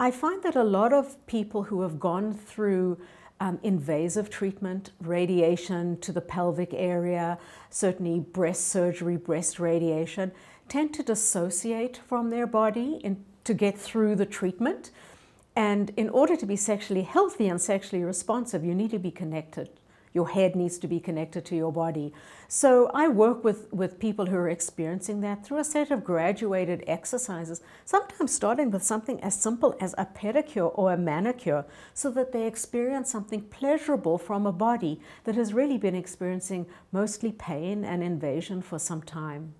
I find that a lot of people who have gone through um, invasive treatment, radiation to the pelvic area, certainly breast surgery, breast radiation, tend to dissociate from their body in, to get through the treatment. And in order to be sexually healthy and sexually responsive, you need to be connected your head needs to be connected to your body. So I work with, with people who are experiencing that through a set of graduated exercises, sometimes starting with something as simple as a pedicure or a manicure, so that they experience something pleasurable from a body that has really been experiencing mostly pain and invasion for some time.